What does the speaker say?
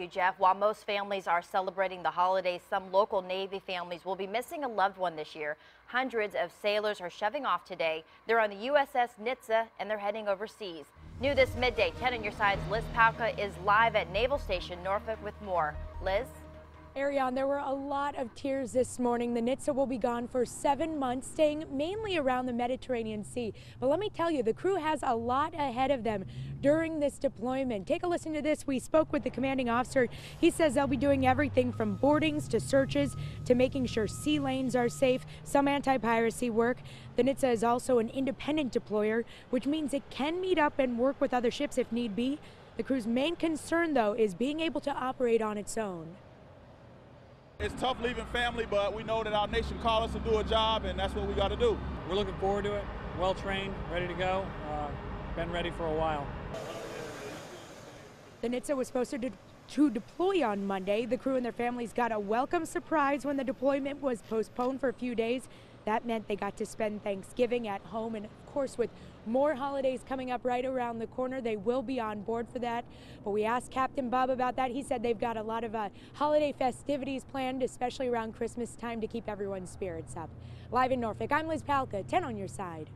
you, Jeff. While most families are celebrating the holidays, some local Navy families will be missing a loved one this year. Hundreds of sailors are shoving off today. They're on the USS Nitze and they're heading overseas. New this midday, 10 on your side's Liz Palka is live at Naval Station Norfolk with more. Liz? Ariane, there were a lot of tears this morning. The Nitze will be gone for seven months, staying mainly around the Mediterranean Sea. But let me tell you, the crew has a lot ahead of them during this deployment. Take a listen to this. We spoke with the commanding officer. He says they'll be doing everything from boardings to searches to making sure sea lanes are safe, some anti-piracy work. The Nitze is also an independent deployer, which means it can meet up and work with other ships if need be. The crew's main concern, though, is being able to operate on its own. It's tough leaving family, but we know that our nation called us to do a job, and that's what we got to do. We're looking forward to it. Well trained, ready to go. Uh, been ready for a while. The Nitze was supposed to, de to deploy on Monday. The crew and their families got a welcome surprise when the deployment was postponed for a few days. That meant they got to spend Thanksgiving at home. And of course, with more holidays coming up right around the corner, they will be on board for that. But we asked Captain Bob about that. He said they've got a lot of uh, holiday festivities planned, especially around Christmas time, to keep everyone's spirits up. Live in Norfolk, I'm Liz Palka, 10 on your side.